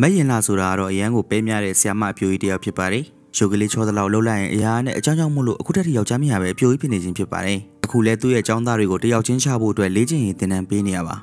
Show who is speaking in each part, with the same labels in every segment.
Speaker 1: မက်ရင်လာဆိုတာကတော့အရန်ကိုပဲမြတဲ့ဆီယမအပြိုကြီးတယောက်ဖြစ်ပါတယ်ရုပ်ကလေးချောသလောက်လှုပ်လိုက်ရင်အရာနဲ့အကြောင်းကြောင့်မို့လို့အခုတည်းကယောက်ျားမရပဲအပြိုကြီးဖြစ်နေခြင်းဖြစ်ပါတယ်အခုလဲသူ့ရဲ့ចောင်းသားတွေကိုတယောက်ချင်းချဖို့အတွက်လေ့ကျင့်ရင်သင်တန်းပေးနေရပါ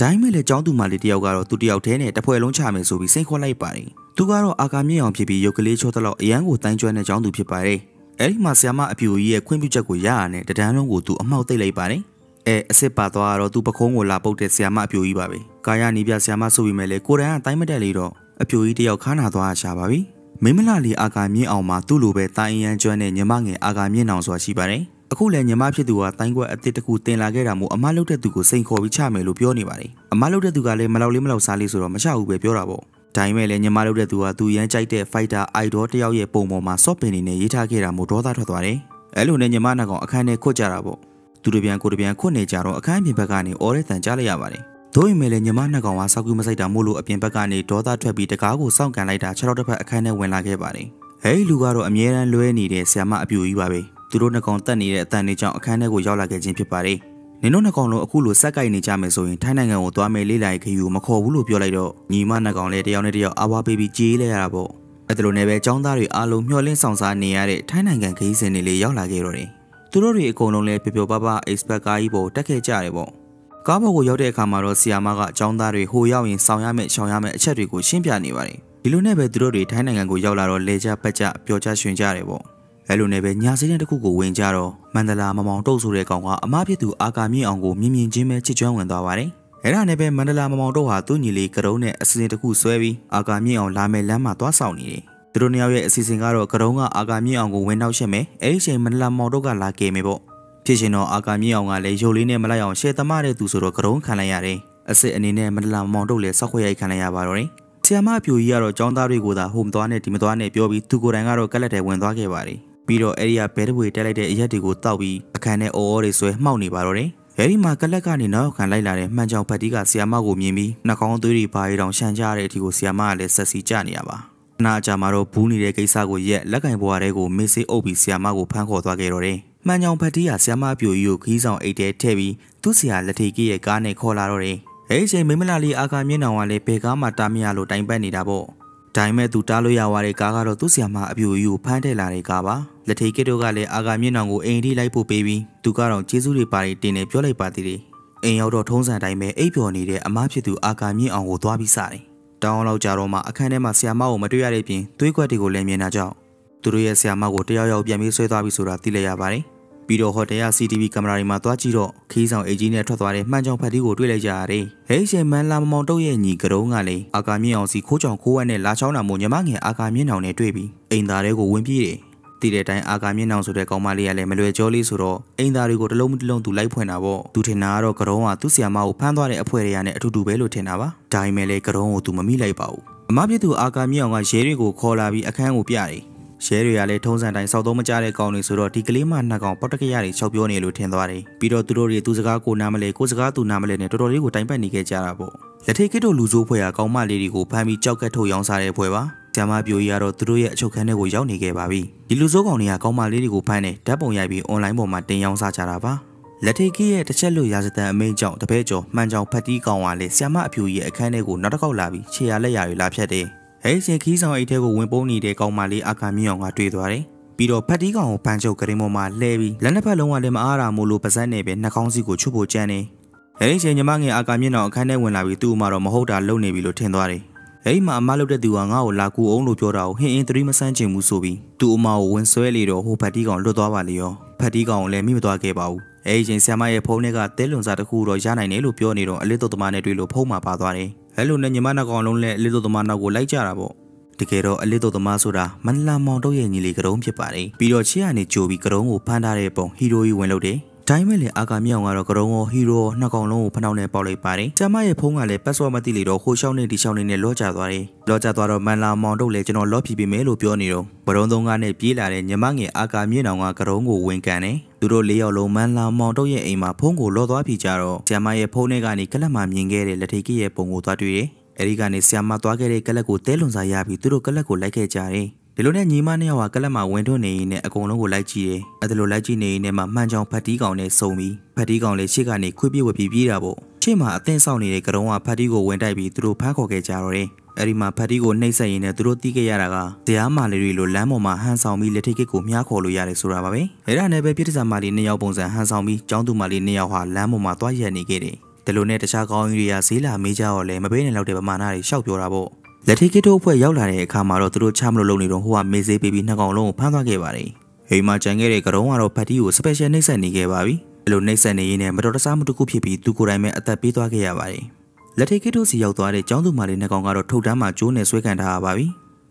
Speaker 1: ဒါပေမဲ့လည်းចောင်းသူမလေးတယောက်ကတော့သူတယောက်တည်းနဲ့တပွဲလုံးချမယ်ဆိုပြီးစိတ်ခေါ်လိုက်ပါတယ်သူကတော့အာကာမြင့်အောင်ဖြစ်ပြီးရုပ်ကလေးချောသလောက်အရန်ကိုတိုင်းကျွမ်းတဲ့ចောင်းသူဖြစ်ပါတယ်အဲ့ဒီမှာဆီယမအပြိုကြီးရဲ့ခွင့်ပြုချက်ကိုရရနဲ့တဒန်းလုံးကိုသူအမှောက်သိပ်လိုက်ပါတယ် အဲအစ်စ်ပါသွားတော့သူပခုံးကိုလာပုတ်တဲ့ဆီယမအပြိုကြီးပါပဲကာယနီးပြဆီယမဆိုပြီးမဲ့လေကိုရန်ကတိုင်းမတက်လေတော့အပြိုကြီးတယောက်ခါနာသွားရှာပါပြီမိမလာလီအာကာမြင့်အောင်မှာသူ့လိုပဲတိုင်းရန်ကျွမ်းတဲ့ညီမငယ်အာကာမြင့်အောင်ဆိုတာရှိပါတယ်အခုလည်းညီမဖြစ်သူကတိုင်းကွက်အစ်စ်တစ်ခုတင်လာခဲ့တာမို့အမလုတ်တဲ့သူကိုစိန်ခေါ်ပြီးချမယ်လို့ပြောနေပါတယ်အမလုတ်တဲ့သူကလည်းမလောက်လေးမလောက်စားလေးဆိုတော့မချဘူးပဲပြောတာပေါ့ဒါပေမဲ့လည်းညီမလုတ်တဲ့သူကသူရမ်းကြိုက်တဲ့ fighter idol တယောက်ရဲ့ပုံပေါ်မှာ soft pin နေနဲ့ရေးထားခဲ့တာမို့ဒေါသထွက်သွားတယ်အဲ့လိုနဲ့ညီမနှကောင်အခန်းထဲခွတ်ကြတာပေါ့ သူတို့ပြန်ကိုတပြန်ခွတ်နေကြတော့အခန်းပြင်ဘက်ကနေအော်ရဲတန်ကြားလိုက်ရပါတယ်။တို့ရင်မဲ့လည်းညီမနှစ်ကောင်ကစောက်ကူးမဆိုင်တာမို့လို့အပြင်ဘက်ကနေဒေါသထွက်ပြီးတကားကိုစောင့်ကန်လိုက်တာခြေထောက်တစ်ဖက်အခန်းထဲဝင်လာခဲ့ပါတယ်။ဟဲလူကတော့အမြဲတမ်းလွဲနေတဲ့ဆီယမအပြူကြီးပါပဲ။သူတို့နှစ်ကောင်တက်နေတဲ့အတန်လေးကြောင့်အခန်းထဲကိုရောက်လာခဲ့ခြင်းဖြစ်ပါတယ်။နင်တို့နှစ်ကောင်လုံးအခုလိုစက်ကိုက်နေကြမယ်ဆိုရင်ထိုင်းနိုင်ငံကိုသွားမယ်လေးလိုက်ခရီးကိုမခေါ်ဘူးလို့ပြောလိုက်တော့ညီမနှစ်ကောင်လည်းတယောက်နဲ့တယောက်အာဝါပေးပြီးကြေးလဲရတာပေါ့။အဲ့ဒါလိုနဲ့ပဲចောင်းသားတွေအားလုံးမျှော်လင့်ဆောင်စားနေရတဲ့ထိုင်းနိုင်ငံခရီးစဉ်တွေလေးရောက်လာခဲ့တော့တယ်။ သူတို့တွေအကုန်လုံးလည်းပျော်ပျော်ပါပါ expert ကားကြီးပေါ်တက်ခဲ့ကြတယ်ပေါ့ကားပေါ်ကိုရောက်တဲ့အခါမှာတော့ဆီယာမကအကြောင်းသားတွေဟိုရောက်ရင်ဆောင်ရမယ့်ရှောင်ရမယ့်အချက်တွေကိုရှင်းပြနေပါတယ်ဒီလိုနဲ့ပဲသူတို့တွေထိုင်းနိုင်ငံကိုရောက်လာတော့လေကြပတ်ကြပျော်ချရွှင်ကြတယ်ပေါ့အဲလိုနဲ့ပဲညာစင်းတဲ့တစ်ခုကိုဝင်ကြတော့မန္တလာမမောင်တုတ်ဆိုတဲ့ကောင်ကအမဖြစ်သူအာကာမြင့်အောင်ကိုမြင်မြင်ချင်းပဲချစ်ကျွမ်းဝင်သွားပါတယ်အဲ့ဒါနဲ့ပဲမန္တလာမမောင်တို့ဟာသူ့ညီလေးကရုံးနဲ့အစီအစဉ်တစ်ခုဆွဲပြီးအာကာမြင့်အောင်လာမယ်လမ်းမှာသွားဆောင်နေတယ် သူတို့နှစ်ယောက်ရဲ့အစီအစဉ်ကတော့ကရုံးကအာကာမြင့်အောင်ကိုဝင်နောက်ရှက်မယ်အဲ့ဒီချိန်မန္တလာမောင်တို့ကလာကယ်မယ်ပေါ့ဖြစ်ရှင်တော့အာကာမြင့်အောင်ကလည်းရုပ်လေးနဲ့မလိုက်အောင်ရှယ်သမားတဲ့သူဆိုတော့ကရုံးခံလိုက်ရတယ်အစ်စ်အနေနဲ့မန္တလာမောင်တို့လည်းစောက်ခွက်ရိုက်ခံလိုက်ရပါတော့တယ်ဆီယမအပြူကြီးကတော့ចောင်းသားတွေကိုသာဟိုမသွားနဲ့ဒီမသွားနဲ့ပြောပြီးသူကိုယ်တိုင်ကတော့ကက်လက်ထဲဝင်သွားခဲ့ပါတယ်ပြီးတော့အဲ့ဒီကဘဲတပွေတက်လိုက်တဲ့အရက်တွေကိုတောက်ပြီးအခန်းထဲအော်အော်တွေဆွဲမှောက်နေပါတော့တယ်အဲဒီမှာကလက်ကနေနောက်ခံလိုက်လာတဲ့မှန်ကြောင်ဖတ်တီးကဆီယာမကိုမြင်ပြီးနှာခေါင်းသွေးတွေဘာရီတောင်ရှန်ကြတဲ့အထိကိုဆီယာမကလည်းဆက်စီကြနေရပါ။ နာကြမှာတော့ဘူးနေတဲ့ကိစ္စကိုရက်လက်ကင်ဘွားတွေကိုမေးစေးအုပ်ပြီးဆီယာမကိုဖမ်းခေါ်သွားခဲ့တော့တယ်။မှန်ကြောင်ဖတ်တီးကဆီယာမပြိုကြီးကိုခီးဆောင်အိတ်တဲထည့်ပြီးသူ့ဆီယာလက်ထေကြီးရဲ့ကားနဲ့ခေါ်လာတော့တယ်။အဲဒီချိန်မိမလာလေးအာကာမျက်နှာကလည်းဘယ်ကားမှတားမရလို့တိုင်ပတ်နေတာပေါ့။ဒါပေမဲ့သူတားလို့ရသွားတဲ့ကားကတော့သူ့ဆီယာမအပြိုကြီးကိုဖမ်းထည့်လာတဲ့ကားပါ။လက်ထေကစ်တို့ကလည်းအာကာမျက်နှာကိုအိမ်ထိလိုက်ဖို့ပေးပြီးသူကတော့ကျေးဇူးတွေပါတယ်တင်နေပြောလိုက်ပါသေးတယ်။အိမ်ရောက်တော့ထုံးစံတိုင်းပဲအိပ်ပျော်နေတဲ့အမားဖြစ်သူအာကာမြင့်အောင်ကိုသွားပြီးစတယ်။ တောင်းလောက်ကြတော့မှအခန်းထဲမှာဆ iam မကိုမတွေ့ရတဲ့ပြင်သွေးခွက်တွေကိုလည်းမြင်တာကြောင့်သူတို့ရဲ့ဆ iam မကိုတယောက်ယောက်ပြန်ပြီးဆွဲသွားပြီဆိုတာသိလိုက်ရပါတယ်။ပြီးတော့ဟိုတယ်က CCTV ကင်မရာတွေမှာသွားကြည့်တော့ခီးဆောင်အေဂျီနဲ့ထွက်သွားတဲ့မှန်ကြောင်ဖတ်တီးကိုတွေ့လိုက်ကြရတယ်။ဟဲ့ရှင်မန်လာမမောင်တုတ်ရဲ့ညီကတုံးကလည်းအာကာမြင့်အောင်စီခိုးချောင်ခိုးဝက်နဲ့လာချောင်းတာမို့ညီမငယ်အာကာမြင့်အောင်နဲ့တွေ့ပြီးအိမ်သားတွေကိုဝင်ပြေးတယ်။ တည်တဲ့အတိုင်းအာကာမြင့်အောင်ဆိုတဲ့ကောင်မလေးကလည်းမလွယ်ကြောလေးဆိုတော့အိမ်သားတွေကိုတလုံးမတလုံးသူလိုက်ဖွင့်တာပေါ့သူထင်တာကတော့ကရုံးကသူ့ဆီယာမကိုဖမ်းသွားတဲ့အဖွဲတွေကနဲ့အထူတူပဲလို့ထင်တာပါဒါပေမဲ့လည်းကရုံးကိုသူမမိလိုက်ပါဘူးအမပြစ်သူအာကာမြင့်အောင်ကရဲတွေကိုခေါ်လာပြီးအခန်းကိုပြတယ်ရဲတွေကလည်းထုံးစံတိုင်းစောက်သုံးမကြတဲ့ကောင်တွေဆိုတော့ဒီကလေးမနှစ်ကောင်ပေါက်တကရတွေချောက်ပြောနေလို့ထင်သွားတယ်ပြီးတော့သူတို့တွေသူစကားကိုနားမလဲကိုစကားသူနားမလဲနဲ့တော်တော်လေးကိုတိုင်ပတ်နေခဲ့ကြတာပေါ့လက်ထိတ်ကစ်တို့လူဆိုးဖွဲ့ကကောင်မလေးတွေကိုဖမ်းပြီးကြောက်ကတ်ထုတ်ရောင်းစားတဲ့ဖွဲ့ပါ ဆ iam ပြိုကြီးကတော့သူတို့ရဲ့အချုပ်ခန်းထဲကိုရောက်နေခဲ့ပါပြီဒီလူစိုးကောင်တွေကကောင်းမလေးတွေကိုဖမ်းနေဓာတ်ပုံရိုက်ပြီးအွန်လိုင်းပေါ်မှာတင်ရောင်းစားကြတာပါလက်ထိတ်ကြီးရဲ့တစ်ချက်လို့ရာဇသံအမိန့်ကြောင့်တပည့်ကျော်မှန်ကြောင်ဖတ်တီးကောင်ကလည်းဆ iam အပြိုကြီးရဲ့အခန်းထဲကိုနောက်တစ်ခေါက်လာပြီးခြေရလက်ရတွေလာဖြတ်တယ်ဟဲ့ရှင်ခီးဆောင်အိတ်ထဲကိုဝင်ပုန်းနေတဲ့ကောင်မလေးအာကာမြင့်အောင်ကတွေ့သွားတယ်ပြီးတော့ဖတ်တီးကောင်ကိုပန်းချုပ်ကရင်ပေါ်မှာလှဲပြီးလက်နှစ်ဖက်လုံးကလည်းမအားတာမို့လို့ပါဇက်နဲ့ပဲနှာခေါင်းစီကိုချွတ်ဖို့ကြမ်းနေအဲဒီချိန်ညီမငယ်အာကာမြင့်အောင်အခန်းထဲဝင်လာပြီးသူ့အမတော့မဟုတ်တာလုပ်နေပြီလို့ထင်သွားတယ် အဲ့မှာအမလုပ်တဲ့သူကငါ့ကိုလာကူအောင်လို့ပြောတာကိုဟင်းအင်းသတိမဆန်းချင်ဘူးဆိုပြီးသူ့အမကိုဝင်ဆွဲလေတော့ဟိုဖတ်တီးကောင်လွတ်သွားပါလေရောဖတ်တီးကောင်ကိုလည်းမိမသွားခဲ့ပါဘူးအဲ့ဒီချိန်ဆ iam ရဲ့ဖုန်းထဲကတဲလွန်စာတစ်ခုတော့ရနိုင်တယ်လို့ပြောနေတော့အလစ်တော်သမားနဲ့တွေ့လို့ဖုန်းမှာပါသွားတယ်အဲ့လိုနဲ့ညီမနှစ်ကောင်လုံးလည်းအလစ်တော်သမားနောက်ကိုလိုက်ကြတာပေါ့တကယ်တော့အလစ်တော်သမားဆိုတာမန္တလာမောင်တို့ရဲ့ညီလေးကရုံးဖြစ်ပါတယ်ပြီးတော့ချစ်ရနေကြိုပြီးကရုံးကိုဖမ်းထားတဲ့ပုံဟီရိုကြီးဝင်လို့တယ် ဒါပေမဲ့လည်းအာကာမြောင်ကတော့ကရုံရောဟီရိုနှစ်ကောင်လုံးကိုဖနှောက်နဲ့ပေါက်လိုက်ပါတယ်။ကျမရဲ့ဖုန်းကလည်းပတ်စဝတ်မသိလေတော့ဟိုရှောင်းနေဒီရှောင်းနေနဲ့လော့ကျသွားတယ်။လော့ကျသွားတော့မန်လာမောင်တို့လည်းကျွန်တော်လော့ဖြီပေးမယ်လို့ပြောနေတော့ဘရုံသုံးကားနဲ့ပြေးလာတဲ့ညီမငယ်အာကာမြေနောင်ကကရုံကိုဝင်ကန်တယ်။သူတို့လေးယောက်လုံးမန်လာမောင်တို့ရဲ့အိမ်မှာဖုန်းကိုလော့သွားပြီကြတော့ကျမရဲ့ဖုန်းထဲကနေကလပ်မှမြင်ခဲ့တဲ့လက်ထိတ်ကြီးရဲ့ပုံကိုသွားတွေ့တယ်။အဲဒီကနေဆ iam မသွားခဲ့တဲ့ကလပ်ကိုတဲလွန်စာရပြီးသူတို့ကလပ်ကိုလိုက်ခဲ့ကြတယ်။ ဒီလိုနဲ့ညီမနှစ်ယောက်ကကလပ်မှာဝင်ထွန်းနေရင်နဲ့အကုန်လုံးကိုလိုက်ကြည့်တယ်။အဲဒါလိုလိုက်ကြည့်နေရင်နဲ့မှမှန်ချောင်ဖတ်တီးကောင်နဲ့စုံပြီးဖတ်တီးကောင်လည်းရှေ့ကနေခွေးပြေးဝပြေးပြေးတာပေါ့။ရှေ့မှာအသင်းဆောင်နေတဲ့ကရုံးကဖတ်တီးကိုဝင်တိုက်ပြီးသူတို့ဖမ်းခေါ်ခဲ့ကြတော့တယ်။အဲ့ဒီမှာဖတ်တီကိုနှိပ်စက်ရင်းနဲ့သူတို့တီးခဲ့ရတာကဇရာမာလီတွေလိုလမ်းပေါ်မှာဟန်ဆောင်ပြီးလက်ထိတ်ကစ်ကိုမြားခေါ်လို့ရတယ်ဆိုတာပါပဲအဲ့ဒါနဲ့ပဲပြစ်ဒဇာမာလီနှစ်ယောက်ပုံစံဟန်ဆောင်ပြီးကျောင်းသူမာလီနှစ်ယောက်ဟာလမ်းပေါ်မှာသွားရက်နေခဲ့တယ်ဒီလိုနဲ့တခြားကောင်းကြီးတွေကဈေးလာမေးကြတော့လဲမပေးနိုင်တော့တဲ့ပမာဏတွေရှောက်ပြောတာပေါ့ လက်ထိတ်ကစ်တို့အဖွဲ့ရောက်လာတဲ့အခါမှာတော့သူတို့ချမလို့လုံနေတော့ဟိုကမေးစေးပေးပြီးနှစ်ကောင်လုံးကိုဖမ်းသွားခဲ့ပါတယ်ဟိမ်မှာကြံခဲ့တဲ့ကရုံးကတော့ဖတ်တီကိုစပယ်ရှယ်နှိပ်စက်နေခဲ့ပါပြီအဲ့လိုနှိပ်စက်နေရင်းနဲ့မတော်တဆမှုတစ်ခုဖြစ်ပြီးသူကိုယ်တိုင်ပဲအသက်ပေးသွားခဲ့ရပါတယ်လက်ထိတ်ကစ်တို့စီရောက်သွားတဲ့ကျောင်းသူမလေးနှစ်ကောင်ကတော့ထုတ်တန်းမှာကျိုးနဲ့ဆွဲခံထားရပါပြီ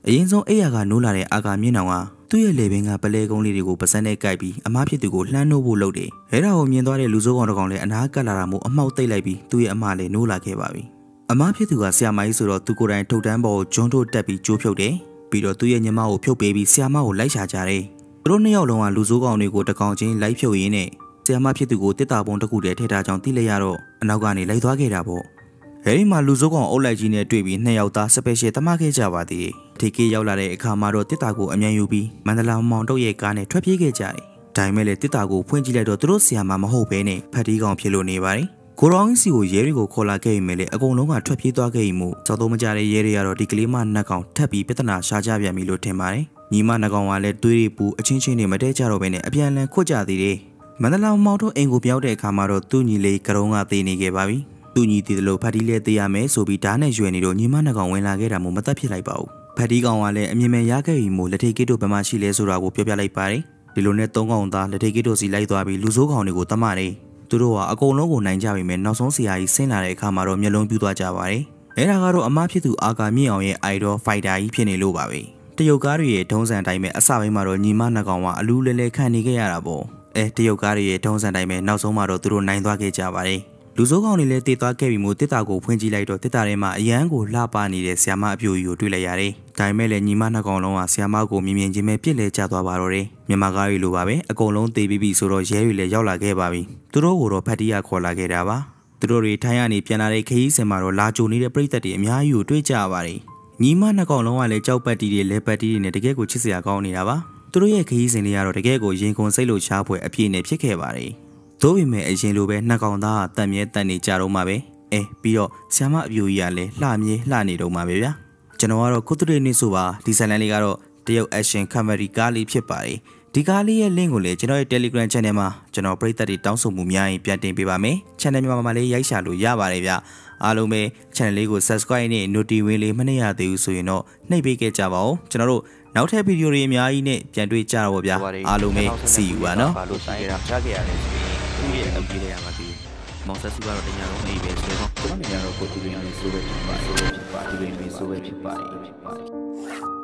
Speaker 1: အရင်ဆုံးအိယာကနိုးလာတဲ့အာကာမြင့်နောင်ကသူ့ရဲ့လေပင်ကပလဲကုန်းလေးတွေကိုပစံနဲ့ကိုက်ပြီးအမားဖြစ်သူကိုလှမ်းနှိုးဖို့လုပ်တယ်။အဲဒါကိုမြင်သွားတဲ့လူစိုးကောင်တစ်ကောင်လည်းအနားကပ်လာတာမို့အမောက်သိပ်လိုက်ပြီးသူ့ရဲ့အမလည်းနိုးလာခဲ့ပါပြီ။ အမားဖြစ်သူကဆရာမကြီးဆိုတော့သူကိုယ်တိုင်ထုတ်တန်းပေါ်ကိုဂျွန်းတို့တက်ပြီးကြိုးဖြုတ်တယ်။ပြီးတော့သူ့ရဲ့ညီမကိုဖြုတ်ပေးပြီးဆရာမကိုလိုက်ရှာကြတယ်။သူတို့နှစ်ယောက်လုံးကလူစိုးကောင်တွေကိုတကောင်ချင်းလိုက်ဖြုတ်ရင်းနဲ့ဆရာမဖြစ်သူကိုတစ်တာပုံတစ်ခုတည်းထည့်ထားကြောင်းသိလိုက်ရတော့အနောက်ကနေလိုက်သွားခဲ့တာပေါ့။အဲဒီမှာလူစိုးကောင်အုပ်လိုက်ကြီးနဲ့တွေ့ပြီးနှစ်ယောက်သားစပယ်ရှယ်တမခဲ့ကြပါသေးတယ်။ထေကေရောက်လာတဲ့အခါမှာတော့တစ်တာကိုအမြန်ယူပြီးမန္တလာမောင်တုတ်ရဲ့ကားနဲ့ထွက်ပြေးခဲ့ကြတယ်။ဒါပေမဲ့လည်းတစ်တာကိုဖွင့်ကြည့်လိုက်တော့သူတို့ဆီယာမမဟုတ်ဘဲနဲ့ဖတ်တီးကောင်ဖြစ်လို့နေပါတယ်။ ကိုရောင်းစီကိုရဲတွေကိုခေါ်လာခဲ့ရင်လည်းအကုန်လုံးကထွက်ပြေးသွားခဲ့ရင်မို့စောက်သုံးမကြတဲ့ရဲတွေကတော့ဒီကလေးမနှက်ကောင်ထပ်ပြီးပြဿနာရှာကြပြန်ပြီလို့ထင်ပါတယ်။ညီမနှက်ကောင်ကလည်းတွေးရီပူအချင်းချင်းတွေမတဲကြတော့ဘဲနဲ့အပြန်လန်ခွတ်ကြသေးတယ်။မန္တလာမောင်တို့အိမ်ကိုပြောင်းတဲ့အခါမှာတော့သူ့ညီလေးကရုံးကသေးနေခဲ့ပါပြီ။သူ့ညီတည်တယ်လို့ဖတ်တီးလဲသေးရမယ်ဆိုပြီးဓာတ်နဲ့ရွယ်နေတော့ညီမနှက်ကောင်ဝင်လာခဲ့တာမို့မသက်ဖြစ်လိုက်ပါဘူး။ဖတ်တီးကောင်ကလည်းအမြင်မဲ့ရခဲ့ပြီမို့လက်ထိတ်ကစ်တို့ဘယ်မှာရှိလဲဆိုတာကိုပြောပြလိုက်ပါတယ်။ဒီလိုနဲ့သုံးကောင်သားလက်ထိတ်ကစ်တို့စီလိုက်သွားပြီးလူဆိုးကောင်တွေကိုတမတယ်။ သူတို့ကအကုန်လုံးကိုနိုင်ကြပြီမဲ့နောက်ဆုံးဆရာကြီးဆင်းလာတဲ့အခါမှာတော့မျက်လုံးပြူသွားကြပါတယ်။အဲဒါကတော့အမဖြစ်သူအာကာမြင့်အောင်ရဲ့ idol fighter ကြီးဖြစ်နေလို့ပါပဲ။တရုတ်ကားတွေရဲ့ဒုံးစံတိုင်းပဲအစပိုင်းမှာတော့ညီမနှကောင်ကအလူးလဲလဲခံနေခဲ့ရတာပေါ့။အဲတရုတ်ကားတွေရဲ့ဒုံးစံတိုင်းပဲနောက်ဆုံးမှာတော့သူတို့နိုင်သွားခဲ့ကြပါတယ်။ လူစိုးကောင်တွေလည်းတည်သွားခဲ့ပြီမို့တစ်တာကိုဖွင့်ကြည့်လိုက်တော့တစ်တာထဲမှာအရန်ကိုလှပနေတဲ့ဆီယမအပြိုကြီးကိုတွေ့လိုက်ရတယ်။ဒါပေမဲ့လည်းညီမနှစ်ကောင်လုံးကဆီယမကိုမြင်မြင်ချင်းပဲပြစ်လဲကျသွားပါတော့တယ်။မြန်မာကားတွေလိုပါပဲအကုန်လုံးတေးပြီးပြီဆိုတော့ရဲတွေလည်းရောက်လာခဲ့ပါပြီ။သူတို့ကိုတော့ဖတ်တီးရခေါ်လာခဲ့တာပါ။သူတို့တွေထိုင်းကနေပြန်လာတဲ့ခရီးစင်မှာတော့လာကြိုနေတဲ့ပြည်သက်တွေအများကြီးကိုတွေ့ကြရပါတယ်။ညီမနှစ်ကောင်လုံးကလည်းကြောက်ပတ်တီတွေလဲပတ်တီတွေနဲ့တကယ်ကိုချစ်စရာကောင်းနေတာပါ။သူတို့ရဲ့ခရီးစဉ်လေးကတော့တကယ်ကိုရင်ကုန်စိတ်လို့ရှားဖွယ်အပြည့်နဲ့ဖြစ်ခဲ့ပါတယ်။ သို့ပေမဲ့အရင်လိုပဲနှစ်ကောင်သားကတန်မြဲတန်နေကြတော့မှာပဲ။အဲပြီးတော့ဆ iam အပြူကြီးကလည်းလှမြဲလှနေတော့မှာပဲဗျာ။ကျွန်တော်ကတော့ကုသရေနေဆိုပါဒီဇိုင်လန်လေးကတော့တရုတ် action comedy ကားလေးဖြစ်ပါတယ်။ဒီကားလေးရဲ့ link ကိုလည်းကျွန်တော်ရဲ့ Telegram channel မှာကျွန်တော်ပရိသတ်တွေတောင်းဆိုမှုများရင်ပြန်တင်ပေးပါမယ်။ channel မြန်မာမှာလေးရိုက်ရှာလို့ရပါတယ်ဗျ။အားလုံးပဲ channel လေးကို subscribe နဲ့ notification လေးမနှိပ်ရသေးဘူးဆိုရင်တော့နှိပ်ပေးခဲ့ကြပါဦး။ကျွန်တော်တို့နောက်ထပ်ဗီဒီယိုတွေအများကြီးနဲ့ပြန်တွေ့ကြတော့ဗျာအားလုံးပဲ see you ပါနော်
Speaker 2: ဘာလို့ဆိုင်ရတာချခဲ့ရတယ်ဆိုရင် သူ့ရဲ့အပြေးလိုက်ရမှာဒီမောင်ဆက်စုကတော့တညာလုံးအိပ်ပဲဆိုတော့ကျွန်တော်နေရာတော့ကိုတူရင်းလေးဆိုပဲဖြစ်ပါဆိုပဲဖြစ်ပါတူရင်းလေးဆိုပဲဖြစ်ပါတယ်ဖြစ်ပါတယ်